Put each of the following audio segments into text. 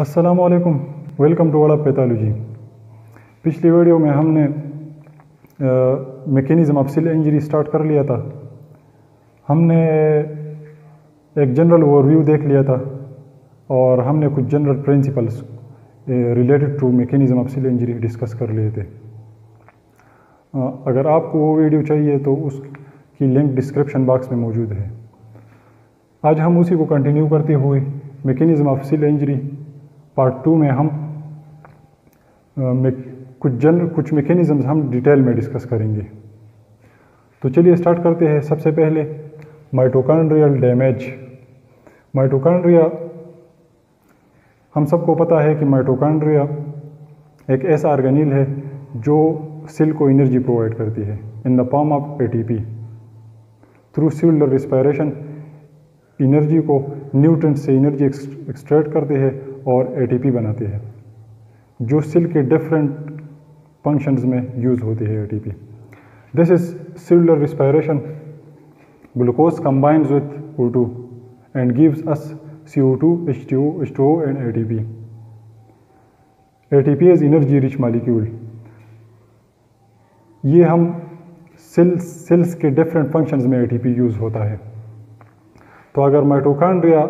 असलकुम welcome to word pathology पिछली video में हमने mechanism of cell injury start कर लिया था। हमने एक जनरल ओवरव्यू देख लिया था और हमने कुछ general principles related to mechanism of cell injury discuss कर लिए थे। अगर आपको वो वीडियो चाहिए तो उसकी लिंक डिस्क्रिप्शन बॉक्स में मौजूद है। आज हम उसी को कंटिन्यू करते हुए mechanism of cell injury part two में हम कुछ जन कुछ मैकेनिज़म्स हम डिटेल में डिस्कस करेंगे। तो चलिए स्टार्ट करते हैं। सबसे पहले माइटोकॉन्ड्रियल डैमेज माइटोकॉन्ड्रिया हम सबको पता है कि माइटोकॉन्ड्रिया एक ऐसा ऑर्गेनिल है जो सेल को एनर्जी प्रोवाइड करती है in the form of ATP through cellular respiration energy को न्यूट्रेंट से एनर्जी एक्सट्रैक्ट करते हैं। और एटीपी बनाते हैं जो सेल के डिफरेंट फ़ंक्शंस में यूज़ होती है ATP this is cellular respiration glucose combines O O2 and gives us CO2, H2O, H2O and ATP. ATP is energy rich molecule ये हम सेल्स सेल्स के डिफरेंट फ़ंक्शंस में एटीपी यूज़ होता है। तो अगर माइटोकॉन्ड्रिया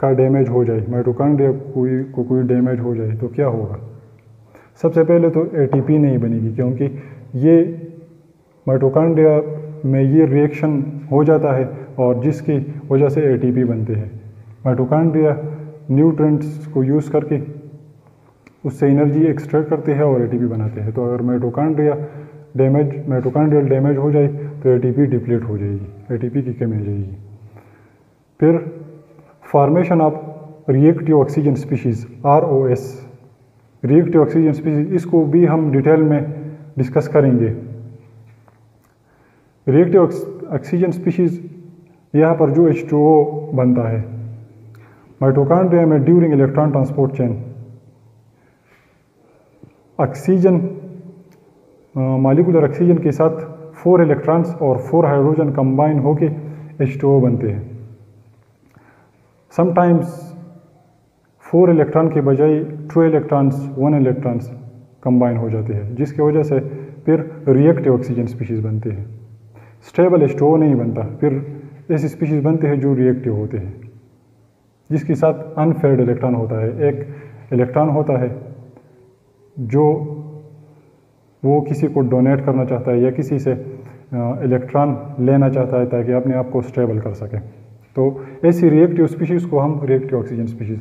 का डैमेज हो जाए माइटोकॉन्ड्रिया कोई, को कोई डैमेज हो जाए तो क्या होगा? सबसे पहले तो एटीपी नहीं बनेगी, क्योंकि ये माइटोकॉन्ड्रिया में ये रिएक्शन हो जाता है और जिसकी वजह से एटीपी बनते हैं। माइटोकॉन्ड्रिया न्यूट्रेंट्स को यूज़ करके उससे एनर्जी एक्सट्रैक्ट करते हैं और एटीपी बनाते हैं। तो अगर माइटोकॉन्ड्रिया डैमेज माइटोकॉन्ड्रियल डैमेज हो जाए तो एटीपी डिप्लीट हो जाएगी एटीपी की कमी आ जाएगी। फिर formation of reactive oxygen species R O S reactive oxygen species इसको भी हम डिटेल में डिस्कस करेंगे। रिएक्टिव ऑक्सीजन स्पीशीज़ यहाँ पर जो एच टू ओ बनता है माइटोकॉन्ड्रिया में during electron transport chain oxygen molecular oxygen के साथ फोर इलेक्ट्रॉन्स और फोर हाइड्रोजन कंबाइन होके एच टू ओ बनते हैं। समटाइम्स फोर इलेक्ट्रॉन के बजाय two electrons one electrons combine हो जाते हैं, जिसकी वजह से फिर रिएक्टिव ऑक्सीजन स्पीशीज़ बनते हैं। स्टेबल एच नहीं बनता, फिर ऐसी स्पीशीज़ बनते हैं जो रिएक्टिव होते हैं, जिसके साथ अनफेयर्ड इलेक्ट्रॉन होता है। एक इलेक्ट्रॉन होता है जो वो किसी को डोनेट करना चाहता है या किसी से इलेक्ट्रॉन लेना चाहता है ताकि अपने आप को स्टेबल कर सके। तो ऐसी रिएक्टिव स्पीशीज़ को हम रिएक्टिव ऑक्सीजन स्पीशीज़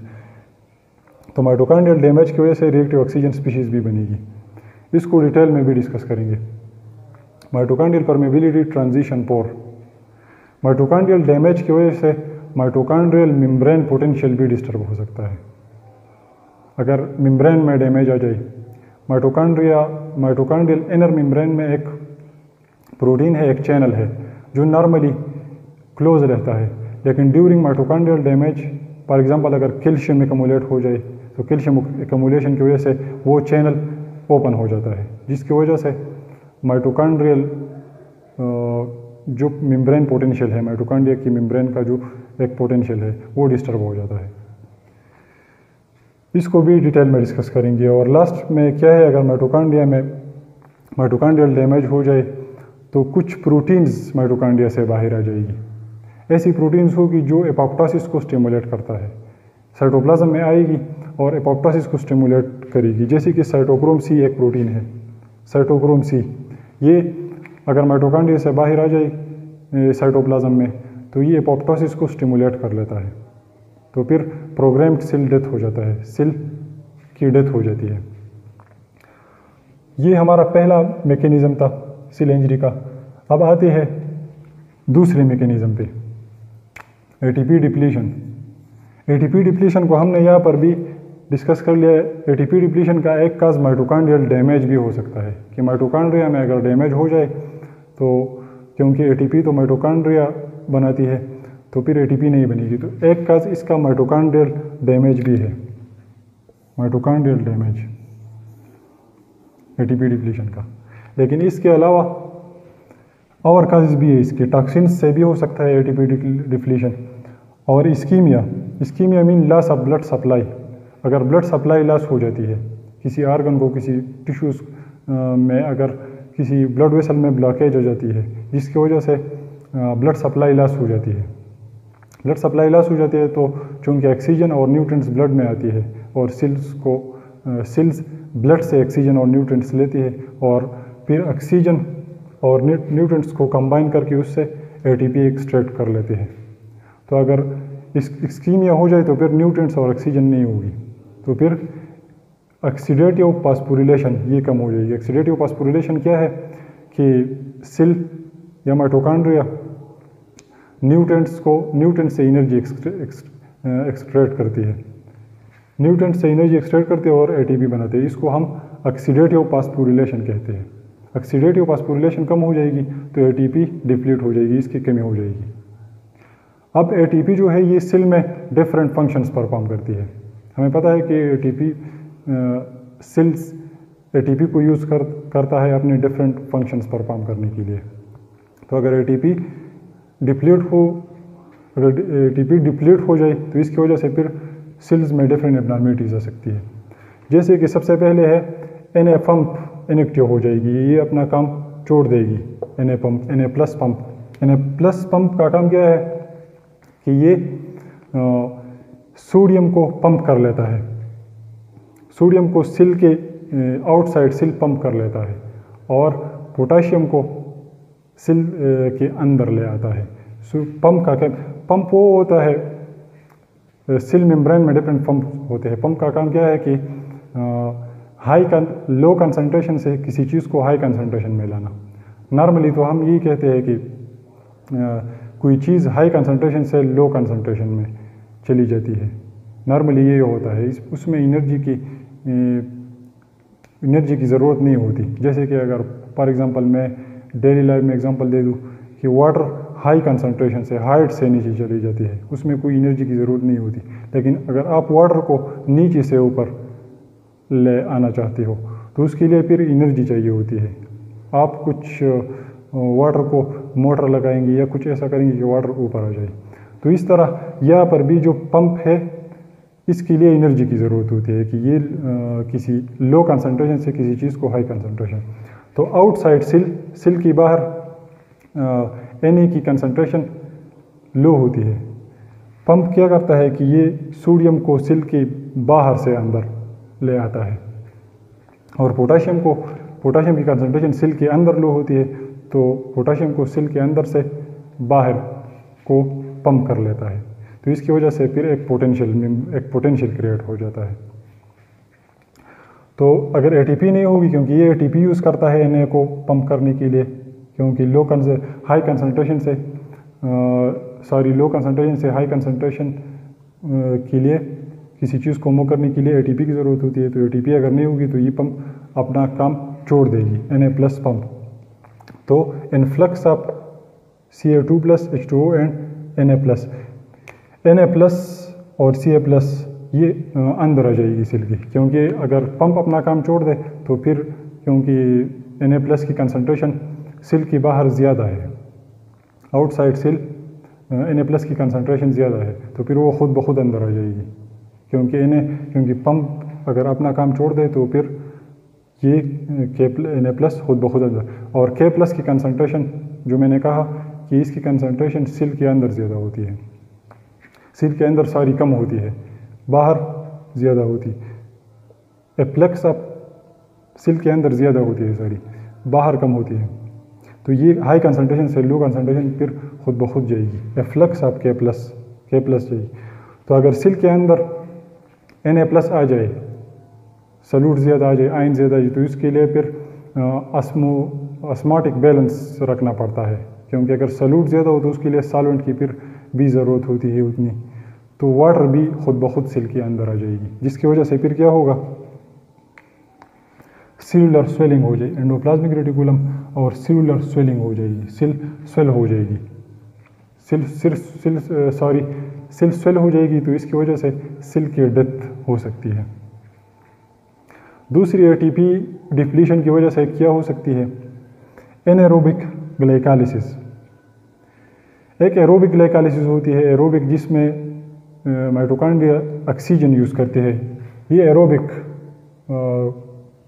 तो माइटोकॉन्ड्रियल डैमेज की वजह से रिएक्टिव ऑक्सीजन स्पीशीज़ भी बनेगी। इसको डिटेल में भी डिस्कस करेंगे। Mitochondrial permeability transition pore mitochondrial damage की वजह से माइटोकॉन्ड्रियल मेम्ब्रेन पोटेंशियल भी डिस्टर्ब हो सकता है। अगर मेम्ब्रेन में डैमेज आ जाए माइटोकॉन्ड्रिया माइटोकॉन्ड्रियल इनर मेम्ब्रेन में एक प्रोटीन है, एक चैनल है, जो नॉर्मली क्लोज रहता है। लेकिन during mitochondrial damage for example अगर कैल्शियम एकमुलेट हो जाए तो कैल्शियम एकमुलेशन की वजह से वो चैनल ओपन हो जाता है, जिसकी वजह से माइटोकॉन्ड्रियल जो मेम्ब्रेन पोटेंशियल है माइटोकॉन्ड्रिया की मेम्ब्रेन का जो एक पोटेंशियल है, वो डिस्टर्ब हो जाता है। इसको भी डिटेल में डिस्कस करेंगे और लास्ट में क्या है, अगर माइटोकॉन्ड्रिया में माइटोकॉन्ड्रियल डैमेज हो जाए तो कुछ प्रोटीन्स माइटोकॉन्ड्रिया से बाहर आ जाएगी। ऐसी प्रोटीन्स होगी जो एपोप्टोसिस को स्टिमुलेट करता है। साइटोप्लाज्म में आएगी और एपोप्टोसिस को स्टिमुलेट करेगी, जैसे कि साइटोक्रोम सी एक प्रोटीन है। साइटोक्रोम सी ये अगर माइटोकॉन्ड्रिया से बाहर आ जाए साइटोप्लाज्म में तो ये एपोप्टोसिस को स्टिमुलेट कर लेता है। तो फिर प्रोग्राम्ड सेल डेथ हो जाता है सेल की डेथ हो जाती है। ये हमारा पहला मैकेनिज़्म था सेल इंजरी का। अब आते हैं दूसरे मैकेनिज़्म पे। एटीपी डिप्लीशन एटीपी डिप्लीशन को हमने यहाँ पर भी डिस्कस कर लिया है। एटीपी डिप्लीशन का एक काज माइटोकॉन्ड्रियल डैमेज भी हो सकता है कि माइटोकॉन्ड्रिया में अगर डैमेज हो जाए तो क्योंकि एटीपी तो माइटोकॉन्ड्रिया बनाती है तो फिर एटीपी नहीं बनेगी। तो एक काज इसका माइटोकॉन्ड्रियल डैमेज भी है। माइटोकॉन्ड्रियल डैमेज एटीपी डिप्लीशन का। लेकिन इसके अलावा और काजेज भी है इसके। टॉक्सिन से भी हो सकता है एटीपी डिप्लीशन और ischemia ischemia mean loss of blood supply अगर ब्लड सप्लाई लॉस हो जाती है, किसी आर्गन को, किसी टिश्यूज़ में अगर किसी ब्लड वेसल में ब्लॉकेज हो जाती है, जिसकी वजह से ब्लड सप्लाई लॉस हो जाती है। ब्लड सप्लाई लॉस हो जाती है तो चूँकि ऑक्सीजन और न्यूट्रेंट्स ब्लड में आती है, और सेल्स को सेल्स ब्लड से ऑक्सीजन और न्यूट्रेंट्स लेती है, और फिर ऑक्सीजन और न्यूट्रेंट्स को कंबाइन करके उससे एटीपी एक्सट्रैक्ट कर लेते हैं। तो अगर इस स्कीमिया हो जाए तो फिर न्यूट्रेंट्स और ऑक्सीजन नहीं होगी। तो फिर ऑक्सीडेटिव पास्पुरिलेशन ये कम हो जाएगी। ऑक्सीडेटिव पास्पुरिलेशन क्या है? कि सिल या माइटोकॉन्ड्रिया न्यूट्रेंट्स को न्यूट्रेंट से एनर्जी एक्सट्रैक्ट करती है। न्यूट्रेंट से एनर्जी एक्सट्रैक्ट करते हैं और एटीपी बनाते हैं। इसको हम ऑक्सीडेटिव पास्पुरिलेशन कहते हैं। ऑक्सीडेटिव पास्पुरिलेशन कम हो जाएगी तो एटीपी डिप्लीट हो जाएगी, इसकी कमी हो जाएगी। अब एटीपी जो है, ये सेल में डिफरेंट फ़ंक्शंस परफॉर्म करती है। हमें पता है कि एटीपी सेल्स एटीपी को यूज़ कर, करता है अपने डिफरेंट फ़ंक्शंस परफॉर्म करने के लिए। तो अगर एटीपी डिप्लीट हो, अगर एटीपी डिप्लीट हो जाए तो इसकी वजह से फिर सेल्स में डिफरेंट एबनॉर्मिटीज आ सकती है। जैसे कि सबसे पहले है एन ए पम्प इनएक्टिव हो जाएगी, ये अपना काम छोड़ देगी। N A pump N A plus pump N A plus pump का काम क्या है? कि ये सोडियम को पंप कर लेता है। सोडियम को सिल के आउटसाइड सिल पंप कर लेता है और पोटाशियम को सिल के अंदर ले आता है। सो पंप का क्या पंप वो होता है सिल मेम्ब्रेन में डिफरेंट पंप होते हैं। पंप का काम क्या है कि हाई लो कंसनट्रेशन से किसी चीज़ को हाई कंसंट्रेशन में लाना। नॉर्मली तो हम यही कहते हैं कि आ, कोई चीज़ हाई कंसनट्रेशन से लो कंसनट्रेशन में चली जाती है। नॉर्मली ये होता है। इस उसमें एनर्जी की एनर्जी की ज़रूरत नहीं होती। जैसे कि अगर फॉर एग्जांपल मैं डेली लाइफ में एग्जांपल दे दूँ कि वाटर हाई कंसनट्रेशन से हाइट से नीचे चली जाती है। उसमें कोई एनर्जी की ज़रूरत नहीं होती। लेकिन अगर आप वाटर को नीचे से ऊपर ले आना चाहते हो तो उसके लिए फिर एनर्जी चाहिए होती है। आप कुछ वाटर को मोटर लगाएँगे या कुछ ऐसा करेंगे कि वाटर ऊपर आ जाए। तो इस तरह यहाँ पर भी जो पंप है इसके लिए एनर्जी की ज़रूरत होती है कि ये आ, किसी लो कंसंट्रेशन से किसी चीज़ को हाई कंसंट्रेशन तो आउटसाइड सिल सिल की बाहर एन की कंसंट्रेशन लो होती है। पंप क्या करता है कि ये सोडियम को सिल के बाहर से अंदर ले आता है। और पोटाशियम को, पोटाशियम की कंसनट्रेशन सिल के अंदर लो होती है तो पोटाशियम को सेल के अंदर से बाहर को पंप कर लेता है। तो इसकी वजह से फिर एक पोटेंशियल एक पोटेंशियल क्रिएट हो जाता है। तो अगर एटीपी नहीं होगी, क्योंकि ये एटीपी यूज़ करता है एन को पंप करने के लिए, क्योंकि लो कंस हाई कंसनट्रेशन से सॉरी लो कंसनट्रेशन से हाई कंसनट्रेशन के लिए किसी चीज़ को मूव करने के लिए एटीपी की ज़रूरत होती है तो एटीपी अगर नहीं होगी तो ये पम्प अपना काम छोड़ देगी एन ए प्लस पम्प तो influx of C A two plus H two O and N A plus N A plus और सी ए प्लस ये अंदर आ जाएगी सिल की, क्योंकि अगर पंप अपना काम छोड़ दे तो फिर क्योंकि एन ए प्लस की कंसनट्रेशन सिल की बाहर ज़्यादा है। Outside cell N A plus की कंसनट्रेशन ज़्यादा है तो फिर वो खुद ब खुद अंदर आ जाएगी। क्योंकि इन्हें, क्योंकि पंप अगर अपना काम छोड़ दे तो फिर ये के एन ए प्लस खुद ब खुद अंदर और के प्लस की कंसनट्रेशन जो मैंने कहा कि इसकी कंसनट्रेशन सिल के अंदर ज़्यादा होती है। सिल के अंदर सारी कम होती है, बाहर ज़्यादा होती एप्लेक्स ऑफ़ सिल के अंदर ज़्यादा होती है सारी, बाहर कम होती है। तो ये हाई कंसनट्रेशन से लो कंसनट्रेशन फिर खुद ब खुद जाएगी। एफ्लक्स आप के प्लस के प्लस जाएगी। तो अगर सिल के अंदर एन ए प्लस आ जाए, सल्यूट ज़्यादा आ जाए आइन ज़्यादा आ जाए तो इसके लिए फिर असमो, असमाटिक बैलेंस रखना पड़ता है। क्योंकि अगर सल्यूट ज़्यादा हो तो उसके लिए सॉल्वेंट की फिर भी ज़रूरत होती है उतनी। तो वाटर भी खुद ब खुद सेल के अंदर आ जाएगी, जिसकी वजह से फिर क्या होगा? सेलुलर स्वेलिंग हो जाएगी एंडोप्लाज्मिक रेटिकुलम और सेलुलर स्वेलिंग हो जाएगी, सिल स्वेल हो जाएगी। सिल सिर सिल सॉरी, सिल स्वेल हो जाएगी तो इसकी वजह से सिल की डेथ हो सकती है। दूसरी एटीपी डिप्लीशन की वजह से क्या हो सकती है? एनएरोबिक ग्लाइकालिसिस एक एरोबिक ग्लाइकालिसिस होती है एरोबिक जिसमें माइटोकॉन्ड्रिया ऑक्सीजन यूज़ करते हैं। ये एरोबिक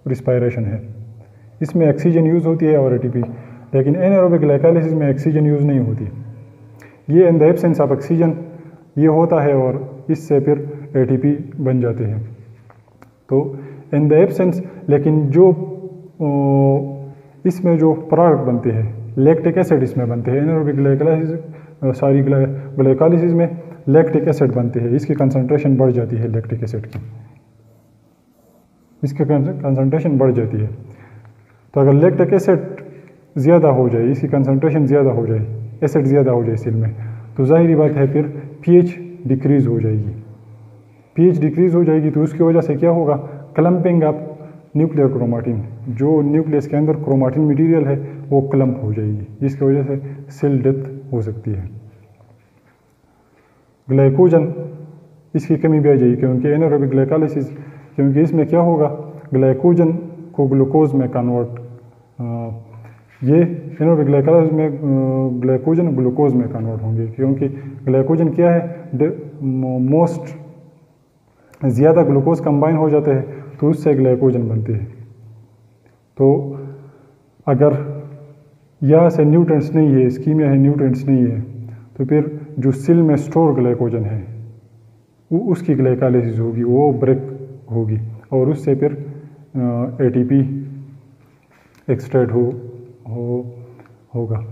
रिस्पायरेशन है। इसमें ऑक्सीजन यूज़ होती है और एटीपी लेकिन एनएरोबिक ग्लाइकोलाइसिस में ऑक्सीजन यूज़ नहीं होती। ये in the absence of oxygen ये होता है और इससे फिर एटीपी बन जाते हैं। तो इन द एब्सेंस लेकिन जो इसमें जो प्रोडक्ट बनते हैं लैक्टिक एसिड इसमें बनते हैं एनएरोबिक ग्लाइकोलाइसिस सॉरी ग्लाइकोलाइसिस में लैक्टिक एसिड बनते हैं। इसकी कंसंट्रेशन बढ़ जाती है लैक्टिक एसिड की। इसकी कंसंट्रेशन बढ़ जाती है। तो अगर लैक्टिक एसिड ज़्यादा हो जाए, इसकी कंसंट्रेशन ज़्यादा हो जाए एसिड ज़्यादा हो जाए सेल में तो ज़ाहिर बात है फिर पीएच डिक्रीज़ हो जाएगी। पीएच डिक्रीज़ हो जाएगी तो उसकी वजह से क्या होगा? क्लम्पिंग ऑफ़ न्यूक्लियर क्रोमाटिन जो न्यूक्लियस के अंदर क्रोमाटिन मटेरियल है, वो क्लम्प हो जाएगी। जिसकी वजह से सेल डेथ हो सकती है। ग्लाइकोजन इसकी कमी भी आ जाएगी क्योंकि एनारोबिक ग्लाइकोलाइसिस क्योंकि इसमें क्या होगा? ग्लाइकोजन को ग्लूकोज में कन्वर्ट ये एनारोबिक ग्लाइकोलाइसिस में ग्लाइकोजन ग्लूकोज में कन्वर्ट होंगे। क्योंकि ग्लाइकोजन क्या है? मोस्ट ज़्यादा ग्लूकोज कंबाइन हो जाते हैं तो उससे ग्लाइकोजन बनती है। तो अगर यह से न्यूट्रेंट्स नहीं है स्कीमिया है न्यूट्रेंट्स नहीं है तो फिर जो सिल में स्टोर ग्लाइकोजन है वो उसकी ग्लाइकोलाइसिस होगी वो ब्रेक होगी और उससे फिर ए टी पी एक्सट्रैक्ट हो, हो होगा।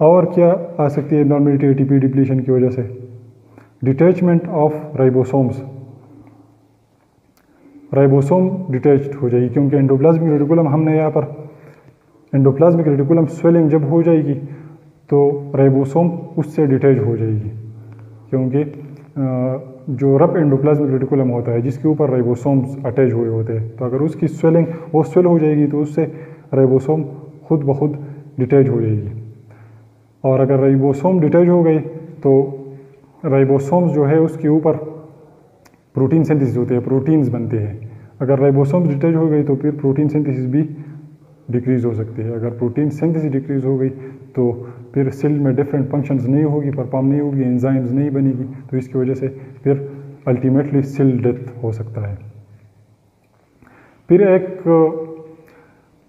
और क्या आ सकती है normality A T P depletion की वजह से? Detachment of ribosomes ribosome detached हो जाएगी क्योंकि एंडोप्लाज्मिक रेडिकुलम हमने यहाँ पर एंडोप्लाज्मिक रेडिकुलम स्वेलिंग जब हो जाएगी तो राइबोसोम उससे डिटैच हो जाएगी। क्योंकि जो रब एंडोप्लाज्मिक रेडिकुलम होता है, जिसके ऊपर राइबोसोम्स अटैच हुए होते हैं तो अगर उसकी स्वेलिंग वो स्वेल हो जाएगी तो उससे राइबोसोम खुद ब खुद डिटैच हो जाएगी। और अगर राइबोसोम डिटैच हो गई तो राइबोसोम्स जो है उसके ऊपर प्रोटीन सिंथेसिस होते हैं, प्रोटीन्स बनते हैं। अगर राइबोसोम्स डिटैच हो गई तो फिर प्रोटीन सिंथेसिस भी डिक्रीज हो सकती है। अगर प्रोटीन सिंथेसिस डिक्रीज हो गई तो फिर सेल में डिफरेंट फ़ंक्शंस नहीं होगी, परफॉर्म नहीं होगी एंजाइम्स नहीं बनेगी तो इसकी वजह से फिर अल्टीमेटली सेल डेथ हो सकता है। फिर एक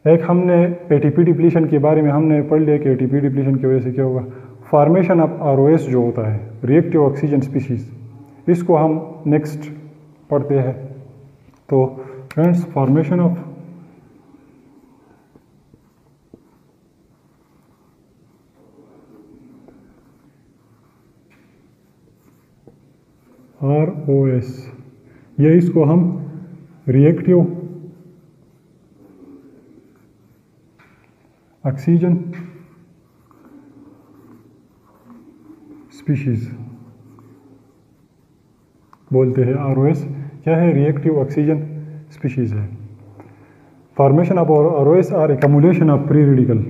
एक हमने एटीपी डिप्लीशन के बारे में हमने पढ़ लिया कि एटीपी डिप्लीशन की वजह से क्या होगा? फॉर्मेशन ऑफ़ आरओएस जो होता है रिएक्टिव ऑक्सीजन स्पीशीज इसको हम नेक्स्ट पढ़ते हैं। तो friends formation of R O S ये इसको हम रिएक्टिव ऑक्सीजन स्पीशीज बोलते हैं आर ओ एस क्या है रिएक्टिव ऑक्सीजन स्पीशीज है? Formation of R R accumulation of free radical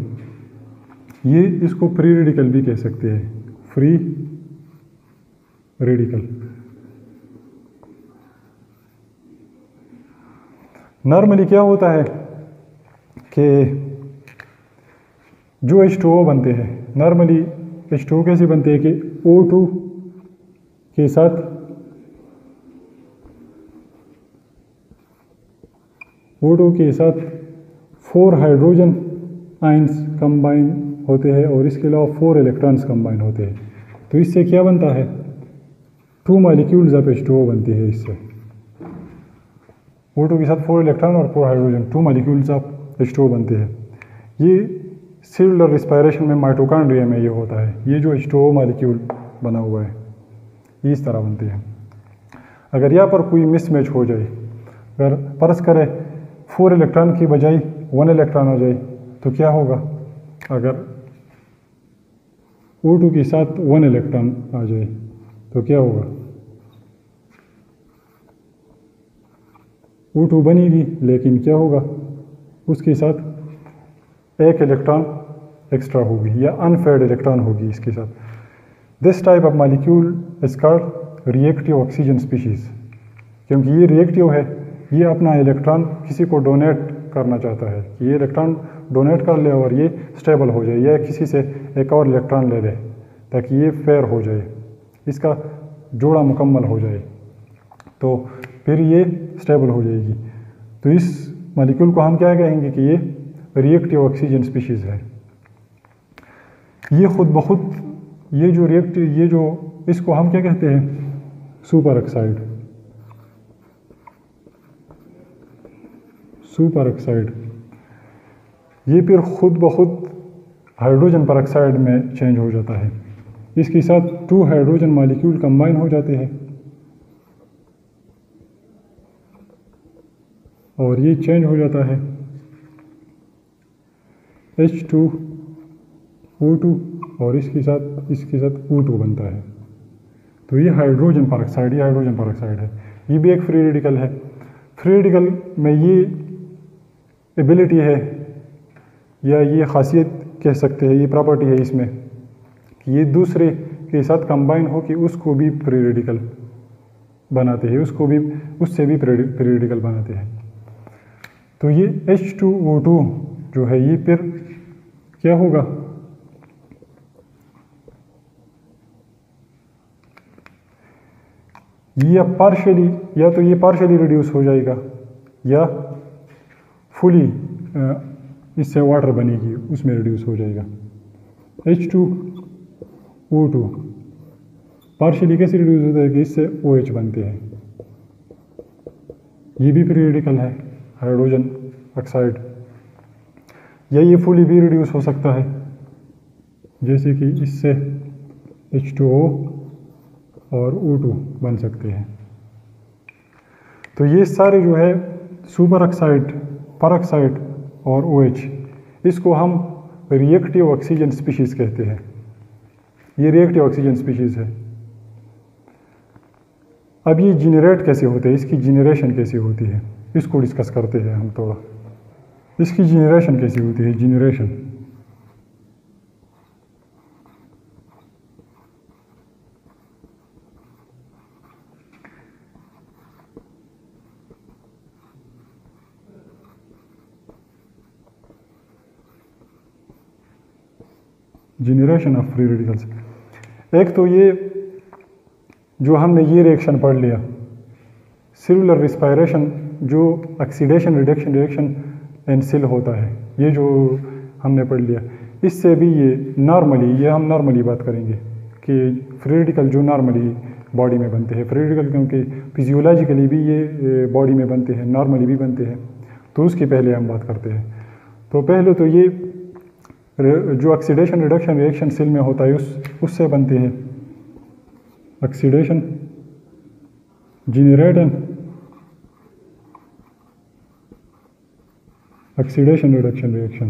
ये इसको प्री रेडिकल भी कह सकते हैं। फ्री रेडिकल नॉर्मली क्या होता है कि जो एच बनते हैं नॉर्मली एच कैसे बनते हैं कि O2 के साथ। ओ O2 के साथ फोर हाइड्रोजन आइंस कंबाइन होते हैं और इसके अलावा फोर इलेक्ट्रॉन्स कंबाइन होते हैं। तो इससे क्या बनता है? Two molecules of H two बनते हैं इससे। O2 के साथ फोर इलेक्ट्रॉन और four hydrogen, two molecules of H two बनते हैं। ये सेलुलर रिस्पायरेशन में माइटोकॉन्ड्रिया में ये होता है। ये जो एच टू मालिक्यूल बना हुआ है। इस तरह बनते हैं। अगर यहाँ पर कोई मिसमैच हो जाए, अगर परस करे फोर इलेक्ट्रॉन की बजाय वन इलेक्ट्रॉन आ जाए तो क्या होगा? अगर O2 के साथ वन इलेक्ट्रॉन आ जाए तो क्या होगा? ओ टू बनेगी, लेकिन क्या होगा? उसके साथ एक इलेक्ट्रॉन एक्स्ट्रा होगी या अनफेड इलेक्ट्रॉन होगी इसके साथ। This type of molecule is called reactive oxygen species क्योंकि ये रिएक्टिव है, ये अपना इलेक्ट्रॉन किसी को डोनेट करना चाहता है कि ये इलेक्ट्रॉन डोनेट कर ले और ये स्टेबल हो जाए या किसी से एक और इलेक्ट्रॉन ले ले ताकि ये फेयर हो जाए, इसका जोड़ा मुकम्मल हो जाए तो फिर ये स्टेबल हो जाएगी। तो इस मालिक्यूल को हम क्या कहेंगे कि ये रिएक्टिव ऑक्सीजन स्पीशीज़ है। ये खुद ब खुद ये जो रिएक्टिव ये जो इसको हम क्या कहते हैं? सुपर ऑक्साइड सुपर ऑक्साइड ये फिर खुद ब खुद हाइड्रोजन पर ऑक्साइड में चेंज हो जाता है। इसके साथ टू हाइड्रोजन मालिक्यूल कंबाइन हो जाते हैं। और ये चेंज हो जाता है। एच टू ओ टू और इसके साथ इसके साथ ओ टू बनता है। तो ये हाइड्रोजन परऑक्साइड ये हाइड्रोजन परऑक्साइड है। ये भी एक फ्री रेडिकल है। फ्री रेडिकल में ये एबिलिटी है, या ये खासियत कह सकते हैं, ये प्रॉपर्टी है इसमें, कि ये दूसरे के साथ कंबाइन हो कि उसको भी फ्री रेडिकल बनाते हैं, उसको भी, उससे भी फ्री रेडिकल बनाते हैं। तो ये H2O2 जो है, ये फिर क्या होगा? या पार्शली या तो ये पार्शली रिड्यूस हो जाएगा, या फुली इससे वाटर बनेगी, उसमें रिड्यूस हो जाएगा। H two O two partially कैसे रिड्यूस होता है कि इससे ओ OH बनते हैं? ये भी फ्री रेडिकल है हाइड्रोजन ऑक्साइड या ये फुली भी रिड्यूस हो सकता है, जैसे कि इससे H2O और O2 बन सकते हैं। तो ये सारे जो है सुपर ऑक्साइड पर ऑक्साइड और ओ OH इसको हम रिएक्टिव ऑक्सीजन स्पीशीज़ कहते हैं। ये रिएक्टिव ऑक्सीजन स्पीशीज़ है। अब ये जीनरेट कैसे होते हैं? इसकी जीनरेशन कैसे होती है? इसको डिस्कस करते हैं हम थोड़ा। इसकी जीनरेशन कैसी होती है? Generation generation of free radicals एक तो ये जो हमने ये रिएक्शन पढ़ लिया सेलुलर रिस्पायरेशन जो oxidation reduction reaction and cell होता है, ये जो हमने पढ़ लिया, इससे भी ये नॉर्मली ये हम नॉर्मली बात करेंगे कि फ्री रेडिकल जो नॉर्मली बॉडी में बनते हैं फ्री रेडिकल क्योंकि फिजियोलॉजिकली भी ये बॉडी में बनते हैं नॉर्मली भी बनते हैं तो उसकी पहले हम बात करते हैं। तो पहले तो ये जो ऑक्सीडेशन रिडक्शन रिएक्शन सेल में होता है, उस, उससे बनती है। Oxidation generate oxidation reduction reaction.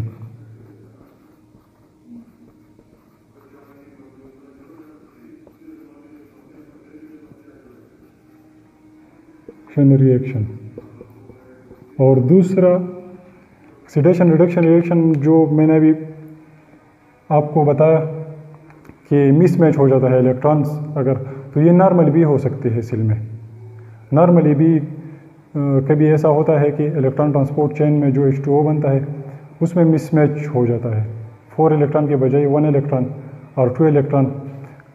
Reaction और दूसरा ऑक्सीडेशन रिडक्शन रिएक्शन जो मैंने अभी आपको बताया कि मिसमैच हो जाता है इलेक्ट्रॉन्स अगर तो ये नॉर्मल भी हो सकते हैं सिल में। नॉर्मली भी कभी ऐसा होता है कि इलेक्ट्रॉन ट्रांसपोर्ट चेन में जो एच बनता है, उसमें मिसमैच हो जाता है। फोर इलेक्ट्रॉन के बजाय वन इलेक्ट्रॉन और टू इलेक्ट्रॉन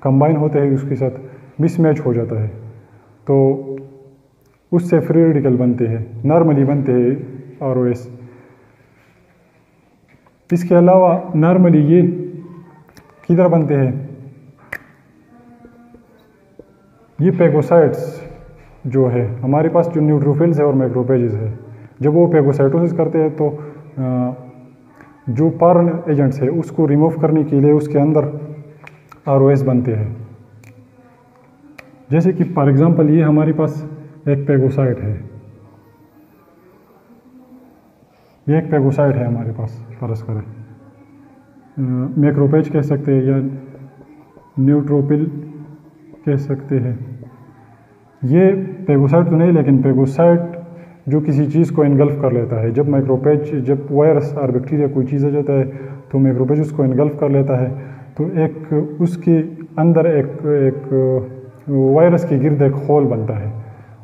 कंबाइन होते हैं उसके साथ मिसमैच हो जाता है। तो उससे फ्री रेडिकल बनते हैं नॉर्मली बनते हैं आरओएस इसके अलावा नॉर्मली ये किधर बनते हैं? ये पेगोसाइट्स जो है, हमारे पास जो न्यूट्रोफिल्स है और मैक्रोपेजेस है। जब वो पेगोसाइटोसिस करते हैं तो जो पारन एजेंट्स है, उसको रिमूव करने के लिए उसके अंदर आरओएस बनते हैं। जैसे कि, फॉर एग्जांपल, ये हमारे पास एक पेगोसाइट है। ये एक पेगोसाइट है हमारे पास फ़र्ज़ करें। मैक्रोपेज कह सकते हैं या न्यूट्रोपिल कह सकते हैं। ये पेगोसाइट तो नहीं, लेकिन पेगोसाइट जो किसी चीज़ को इनगल्फ कर लेता है। जब माइक्रोपेज जब वायरस और बैक्टीरिया कोई चीज़ आ जाता है तो माइक्रोपेज उसको इनगल्फ कर लेता है। तो एक उसके अंदर एक एक वायरस के गिर्द एक होल बनता है।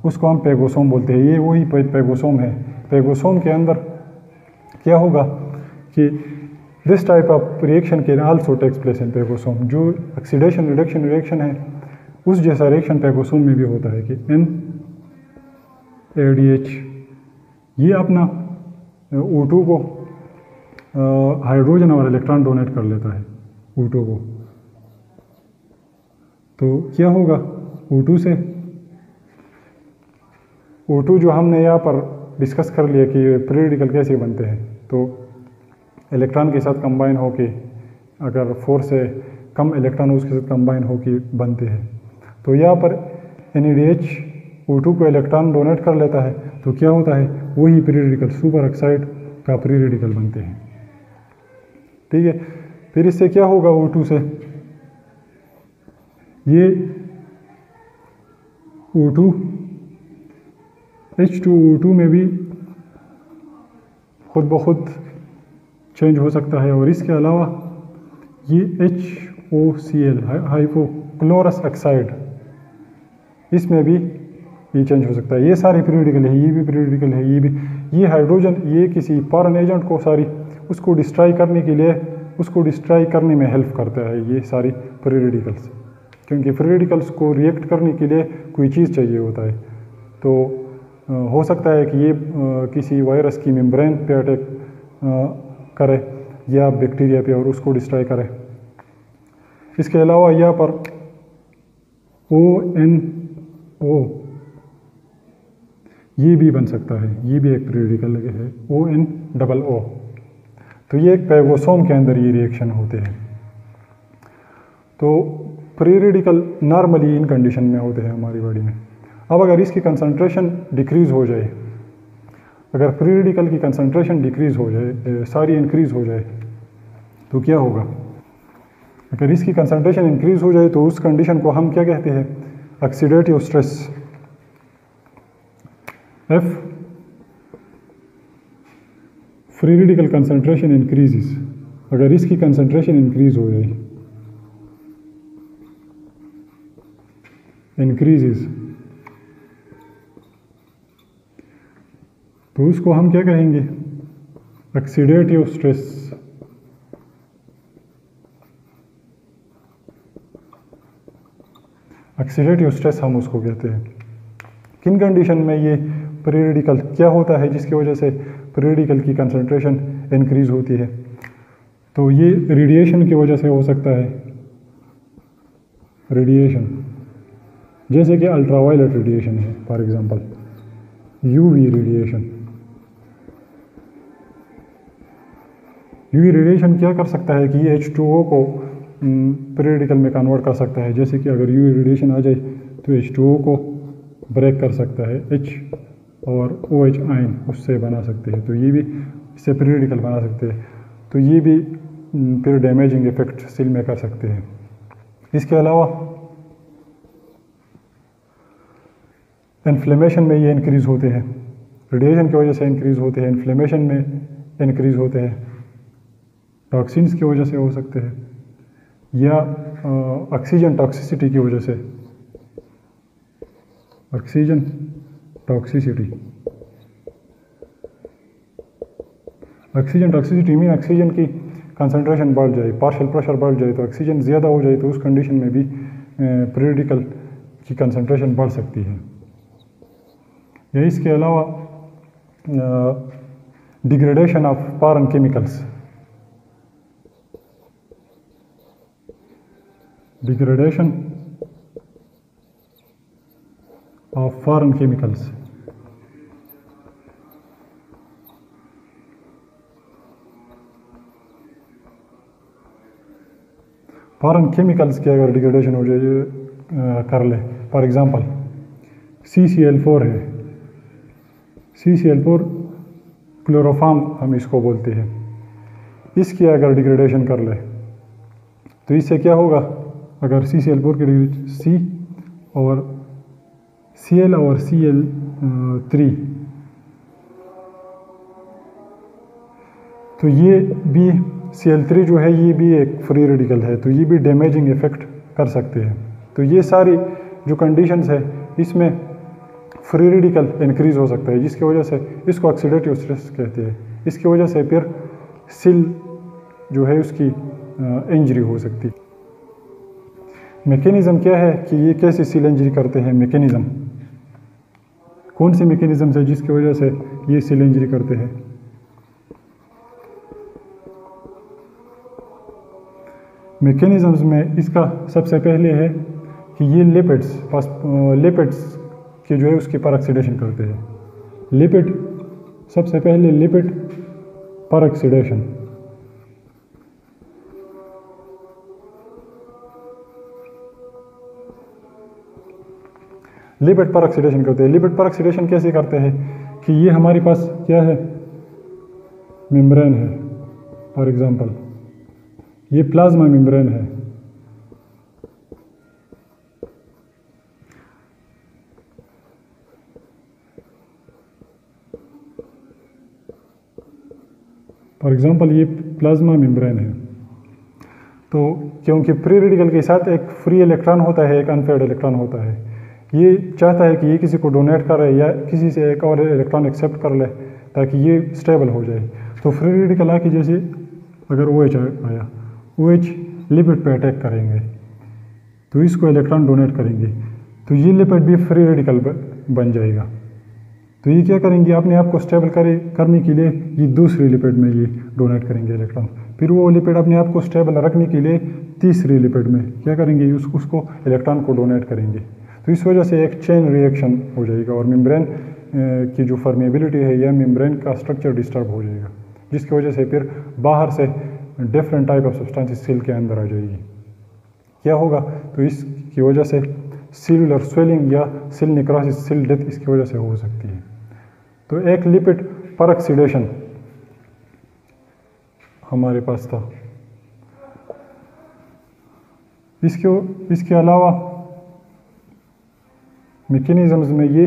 उसको हम पेगोसोम बोलते हैं। ये वही पेगोसोम है। पेगोसोम के अंदर क्या होगा कि दिस टाइप ऑफ़ रिएक्शन के also takes place in phagosome जो ऑक्सीडेशन रिडक्शन रिएक्शन है, उस जैसा रिएक्शन पेगोसोम में भी होता है कि एन ए डी एच ये अपना ओ टू को हाइड्रोजन और इलेक्ट्रॉन डोनेट कर लेता है ओ टू को। तो क्या होगा? ओ टू से ओ टू जो हमने यहाँ पर डिस्कस कर लिया कि प्री कैसे बनते हैं तो इलेक्ट्रॉन के साथ कंबाइन होके, अगर फोर से कम इलेक्ट्रॉन उसके साथ कंबाइन होके बनते हैं। तो यहाँ पर N E D H O two को इलेक्ट्रॉन डोनेट कर लेता है तो क्या होता है? वही प्री रेडिकल सुपर ऑक्साइड का प्री रेडिकल बनते हैं। ठीक है? फिर इससे क्या होगा ओ टू से? ये O two H two O two में भी खुद ब खुद चेंज हो सकता है और इसके अलावा ये H O C L hypochlorous oxide इसमें भी ये चेंज हो सकता है। ये सारी पीरियडिकल है, ये भी पीरियडिकल है, ये भी। ये हाइड्रोजन ये किसी फॉरन एजेंट को सारी, उसको डिस्ट्रॉय करने के लिए, उसको डिस्ट्रॉय करने में हेल्प करता है ये सारी पीरियडिकल्स क्योंकि पीरियडिकल्स को रिएक्ट करने के लिए कोई चीज़ चाहिए होता है। तो हो सकता है कि ये किसी वायरस की मेम्ब्रेन पे अटैक करे, या बैक्टीरिया पे और उसको डिस्ट्रॉय करे। इसके अलावा यहाँ पर ओ एन ओ ये भी बन सकता है, ये भी एक पीरियडिकल है ओ एन डबल ओ तो ये एक पैगोसोम के अंदर ये रिएक्शन होते हैं। तो पीरियडिकल नॉर्मली इन कंडीशन में होते हैं हमारी बॉडी में। अब अगर इसकी कंसंट्रेशन डिक्रीज़ हो जाए अगर पीरियडिकल की कंसंट्रेशन डिक्रीज़ हो जाए सारी इंक्रीज़ हो जाए तो क्या होगा? अगर इसकी कंसंट्रेशन इंक्रीज़ हो जाए तो उस कंडीशन को हम क्या कहते हैं? Oxidative stress if free radical concentration increases अगर इसकी कंसंट्रेशन इंक्रीज हो जाए इंक्रीजेस तो उसको हम क्या कहेंगे? ऑक्सीडेटिव स्ट्रेस ऑक्सीडेटिव स्ट्रेस हम उसको कहते हैं। किन कंडीशन में ये पीरियडिकल क्या होता है, जिसकी वजह से पीरियडिकल की कंसंट्रेशन इंक्रीज होती है? तो ये रेडिएशन की वजह से हो सकता है। रेडिएशन जैसे कि अल्ट्रावायलेट रेडिएशन है for example UV radiation UV radiation क्या कर सकता है कि एच टू ओ को पीरियडिकल में कन्वर्ट कर सकता है। जैसे कि अगर यूवी रेडिएशन आ जाए तो एच टू ओ को ब्रेक कर सकता है। एच और ओ एच आइन उससे बना सकते हैं। तो ये भी इससे पीरियडिकल बना सकते हैं। तो ये भी फिर डैमेजिंग इफ़ेक्ट सिल में कर सकते हैं। इसके अलावा इन्फ्लेमेशन में ये इंक्रीज़ होते हैं। रेडिएशन की वजह से इंक्रीज़ होते हैं। इन्फ्लेमेशन में इंक्रीज़ होते हैं। टॉक्सिन्स की वजह से हो सकते हैं, या ऑक्सीजन टॉक्सिसिटी की वजह से। ऑक्सीजन टॉक्सिसिटी ऑक्सीजन टॉक्सिसिटी में ऑक्सीजन की कंसंट्रेशन बढ़ जाए पार्शियल प्रेशर बढ़ जाए तो ऑक्सीजन ज़्यादा हो जाए तो उस कंडीशन में भी पीरियडिकल की कंसंट्रेशन बढ़ सकती है। या इसके अलावा degradation of foreign chemicals degradation of foreign chemicals. Foreign chemicals की अगर डिग्रेडेशन हो जाए कर ले। For example C C L four है। C C L four chloroform हम इसको बोलते हैं। इसकी अगर डिग्रेडेशन कर ले तो इससे क्या होगा? अगर सी सी एल फोर की सी और सी एल और सी एल थ्री तो ये भी सी एल थ्री जो है, ये भी एक फ्री रेडिकल है तो ये भी डैमेजिंग इफ़ेक्ट कर सकते हैं। तो ये सारी जो कंडीशंस है, इसमें फ्री रेडिकल इंक्रीज हो सकता है, जिसकी वजह से इसको ऑक्सीडेटिव स्ट्रेस कहते हैं। इसकी वजह से फिर सिल जो है, उसकी इंजरी हो सकती मैकेनिज़्म क्या है कि ये कैसे सील इंजरी करते हैं? मैकेनिज़्म कौन सी मेकेनिज़म्स है जिसकी वजह से ये सील इंजरी करते हैं? मेकेनिज़म्स में इसका सबसे पहले है कि ये लिपिड्स लिपिड्स के जो है उसकी पर ऑक्सीडेशन करते हैं। लिपिड सबसे पहले लिपिड पर लिपिड पर ऑक्सीडेशन करते हैं। लिपिड पर ऑक्सीडेशन कैसे करते हैं? कि ये हमारे पास क्या है? मेम्ब्रेन है फॉर एग्जांपल ये प्लाज्मा मेम्ब्रेन है। फॉर एग्जांपल ये प्लाज्मा मेम्ब्रेन है। तो क्योंकि प्री रेडिकल के साथ एक फ्री इलेक्ट्रॉन होता है, एक अनफेड इलेक्ट्रॉन होता है। ये चाहता है कि ये किसी को डोनेट करे या किसी से एक और इलेक्ट्रॉन एक्सेप्ट कर ले ताकि ये स्टेबल हो जाए। तो फ्री रेडिकल आके जैसे अगर ओ OH आया ओ OH लिपिड पे अटैक करेंगे तो इसको इलेक्ट्रॉन डोनेट करेंगे तो ये लिपिड भी फ्री रेडिकल बन जाएगा। तो ये क्या करेंगे? अपने आप को स्टेबल करे करने के लिए ये दूसरी लिपिड में ये डोनेट करेंगे इलेक्ट्रॉन फिर वो लिपिड अपने आप को स्टेबल रखने के लिए तीसरी लिपिड में क्या करेंगे? उस, उसको इलेक्ट्रॉन को डोनेट करेंगे। तो इस वजह से एक चेन रिएक्शन हो जाएगा और मेम्ब्रेन की जो फर्मेबिलिटी है या मेम्ब्रेन का स्ट्रक्चर डिस्टर्ब हो जाएगा, जिसकी वजह से फिर बाहर से different type of substances cell के अंदर आ जाएगी। क्या होगा? तो इसकी वजह से सेलुलर स्वेलिंग या सेल निक्रोसिस सेल डेथ इसकी वजह से हो सकती है। तो एक लिपिड पर ऑक्सीडेशन हमारे पास था। इसके इसके अलावा मैकेनिज़म्स में ये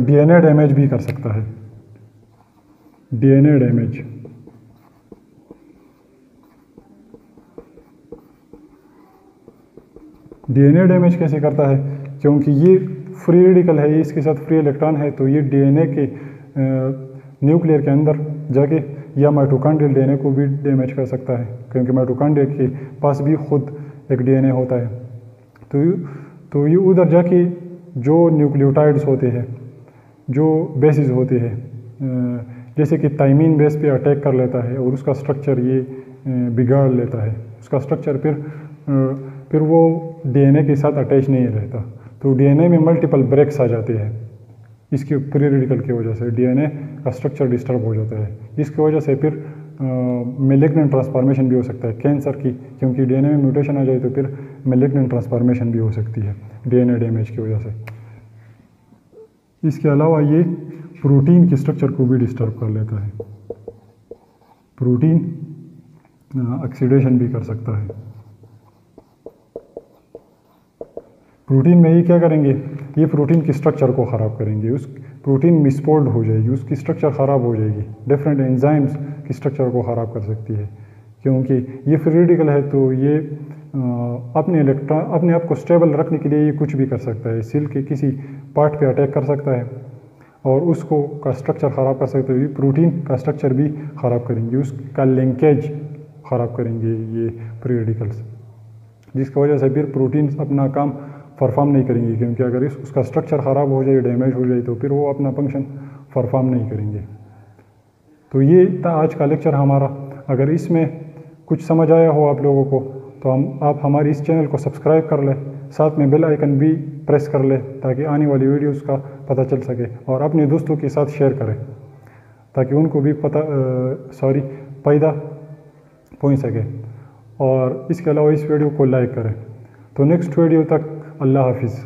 डीएनए डैमेज भी कर सकता है। डीएनए डैमेज डीएनए डैमेज कैसे करता है? क्योंकि ये फ्री रेडिकल है इसके साथ फ्री इलेक्ट्रॉन है तो ये डीएनए के न्यूक्लियर के अंदर जाके या माइटोकॉन्ड्रियल डीएनए को भी डैमेज कर सकता है, क्योंकि माइटोकॉन्ड्रिया के पास भी खुद एक डीएनए होता है। तो तो ये उधर जाके जो न्यूक्लियोटाइड्स होते हैं, जो बेसिस होते हैं जैसे कि ताइमिन बेस पे अटैक कर लेता है और उसका स्ट्रक्चर ये बिगाड़ लेता है। उसका स्ट्रक्चर फिर फिर वो डीएनए के साथ अटैच नहीं रहता। तो डीएनए में मल्टीपल ब्रेक्स आ जाते हैं। इसके रेडिकल की वजह से डीएनए का स्ट्रक्चर डिस्टर्ब हो जाता है। इसकी वजह से फिर मेलिग्नेंट ट्रांसफॉर्मेशन भी हो सकता है कैंसर की, क्योंकि डीएनए में म्यूटेशन आ जाए तो फिर मेलिग्नेंट ट्रांसफॉर्मेशन भी हो सकती है डीएनए डैमेज की वजह से। इसके अलावा ये प्रोटीन के स्ट्रक्चर को भी डिस्टर्ब कर लेता है। प्रोटीन ऑक्सीडेशन भी कर सकता है। प्रोटीन में ये क्या करेंगे? ये प्रोटीन के स्ट्रक्चर को ख़राब करेंगे। उस प्रोटीन मिसपोल्ड हो जाएगी, उसकी स्ट्रक्चर ख़राब हो जाएगी। डिफरेंट एंजाइम्स की स्ट्रक्चर को ख़राब कर सकती है। क्योंकि ये फ्री रेडिकल है तो ये अपने इलेक्ट्रॉन अपने आप को स्टेबल रखने के लिए ये कुछ भी कर सकता है। सेल के किसी पार्ट पे अटैक कर सकता है और उसको का स्ट्रक्चर ख़राब कर सकते हैं। प्रोटीन का स्ट्रक्चर भी ख़राब करेंगे। उसका लिंकेज ख़राब करेंगे ये फ्री जिसकी वजह से फिर प्रोटीन अपना काम परफॉर्म नहीं करेंगे क्योंकि अगर इस, उसका स्ट्रक्चर ख़राब हो जाए डैमेज हो जाए तो फिर वो अपना फ़ंक्शन परफॉर्म नहीं करेंगे। तो ये था आज का लेक्चर हमारा। अगर इसमें कुछ समझ आया हो आप लोगों को तो हम आप हमारे इस चैनल को सब्सक्राइब कर लें, साथ में बेल आइकन भी प्रेस कर लें, ताकि आने वाली वीडियोस का पता चल सके और अपने दोस्तों के साथ शेयर करें, ताकि उनको भी पता सॉरी पैदा पहुँच सके। और इसके अलावा इस वीडियो को लाइक करें। तो नेक्स्ट वीडियो तक अल्लाह हाफिज़।